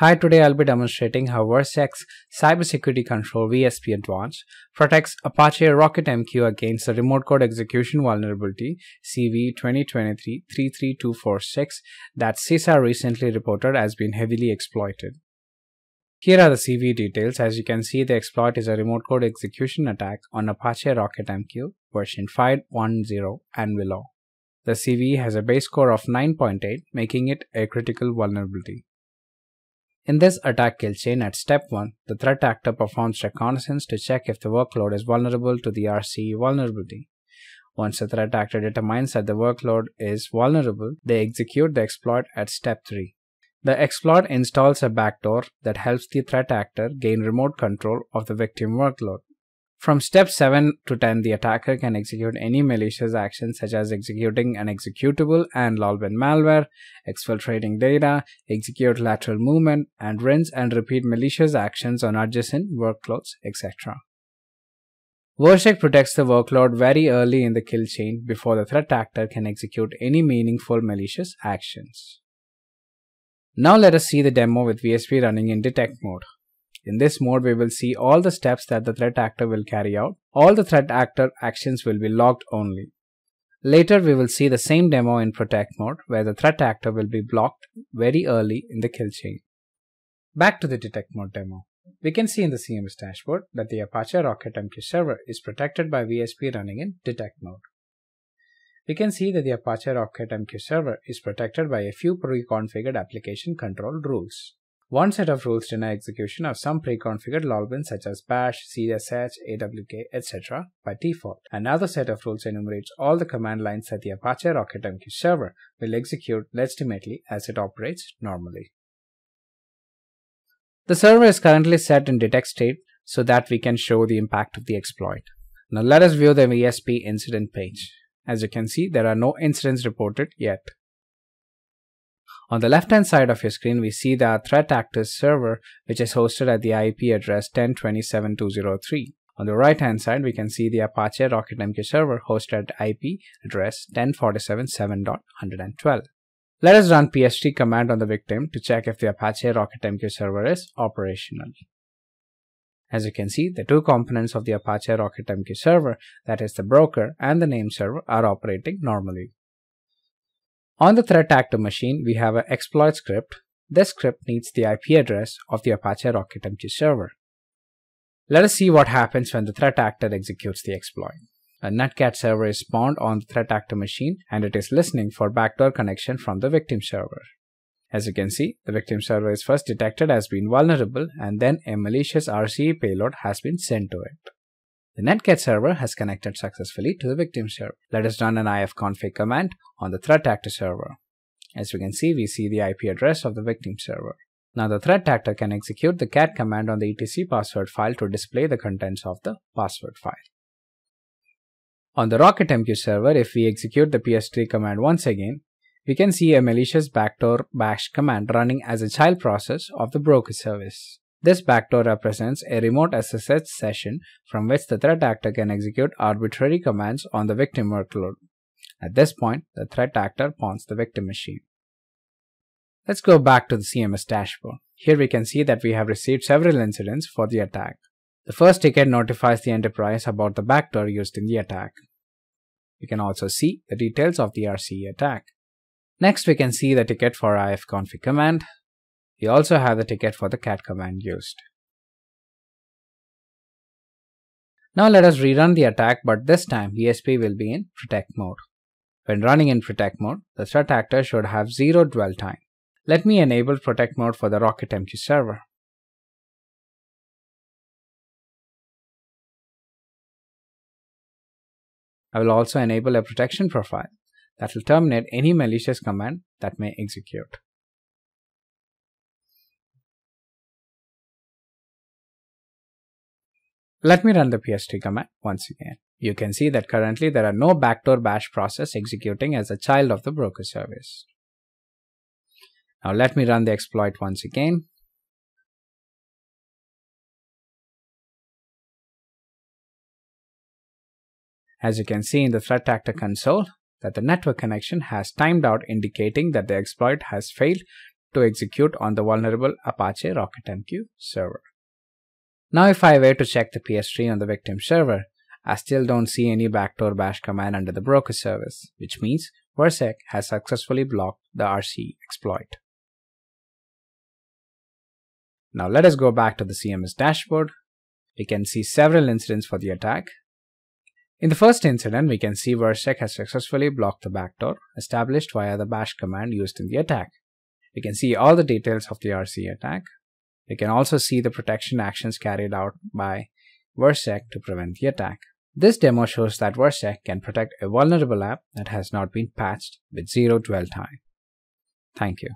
Hi, today I'll be demonstrating how Virsec Cybersecurity Control VSP Advanced protects Apache RocketMQ against the remote code execution vulnerability CV 2023-33246 that CISA recently reported has been heavily exploited. Here are the CV details. As you can see, the exploit is a remote code execution attack on Apache RocketMQ version 5.10 and below. The CV has a base score of 9.8, making it a critical vulnerability. In this attack kill chain at step 1, the threat actor performs reconnaissance to check if the workload is vulnerable to the RCE vulnerability. Once the threat actor determines that the workload is vulnerable, they execute the exploit at step 3. The exploit installs a backdoor that helps the threat actor gain remote control of the victim workload. From step 7 to 10, the attacker can execute any malicious actions such as executing an executable and lolbin malware, exfiltrating data, execute lateral movement, and rinse and repeat malicious actions on adjacent workloads, etc. Virsec protects the workload very early in the kill chain before the threat actor can execute any meaningful malicious actions. Now let us see the demo with VSP running in detect mode. In this mode, we will see all the steps that the threat actor will carry out. All the threat actor actions will be logged only. Later, we will see the same demo in protect mode where the threat actor will be blocked very early in the kill chain. Back to the detect mode demo. We can see in the CMS dashboard that the Apache RocketMQ server is protected by VSP running in detect mode. We can see that the Apache RocketMQ server is protected by a few pre-configured application control rules. One set of rules deny execution of some pre-configured lolbins such as bash, csh, awk, etc. by default. Another set of rules enumerates all the command lines that the Apache RocketMQ server will execute legitimately as it operates normally. The server is currently set in detect state so that we can show the impact of the exploit. Now let us view the VSP incident page. As you can see, there are no incidents reported yet. On the left hand side of your screen, we see the threat actor's server, which is hosted at the IP address 1027.203. On the right hand side, we can see the Apache RocketMQ server hosted at IP address 1047.7.112. Let us run pstree command on the victim to check if the Apache RocketMQ server is operational. As you can see, the two components of the Apache RocketMQ server, that is the broker and the name server, are operating normally. On the threat actor machine, we have an exploit script. This script needs the IP address of the Apache RocketMQ server. Let us see what happens when the threat actor executes the exploit. A netcat server is spawned on the threat actor machine and it is listening for backdoor connection from the victim server. As you can see, the victim server is first detected as being vulnerable and then a malicious RCE payload has been sent to it. The netcat server has connected successfully to the victim server. Let us run an ifconfig command on the threat actor server. As we can see, we see the IP address of the victim server. Now the threat actor can execute the cat command on the etc password file to display the contents of the password file. On the RocketMQ server, if we execute the pstree command once again, we can see a malicious backdoor bash command running as a child process of the broker service. This backdoor represents a remote SSH session from which the threat actor can execute arbitrary commands on the victim workload. At this point, the threat actor pawns the victim machine. Let's go back to the CMS dashboard. Here we can see that we have received several incidents for the attack. The first ticket notifies the enterprise about the backdoor used in the attack. We can also see the details of the RCE attack. Next, we can see the ticket for ifconfig command, we also have the ticket for the cat command used. Now let us rerun the attack but this time VSP will be in protect mode. When running in protect mode, the threat actor should have zero dwell time. Let me enable protect mode for the RocketMQ server. I will also enable a protection profile that will terminate any malicious command that may execute. Let me run the pstree command once again. You can see that currently there are no backdoor bash process executing as a child of the broker service. Now let me run the exploit once again. As you can see in the threat actor console, that the network connection has timed out indicating that the exploit has failed to execute on the vulnerable Apache RocketMQ server. Now if I were to check the pstree on the victim server, I still don't see any backdoor bash command under the broker service, which means Virsec has successfully blocked the RC exploit. Now let us go back to the CMS dashboard. We can see several incidents for the attack. In the first incident, we can see Virsec has successfully blocked the backdoor established via the bash command used in the attack. We can see all the details of the RC attack. We can also see the protection actions carried out by Virsec to prevent the attack. This demo shows that Virsec can protect a vulnerable app that has not been patched with zero dwell time. Thank you.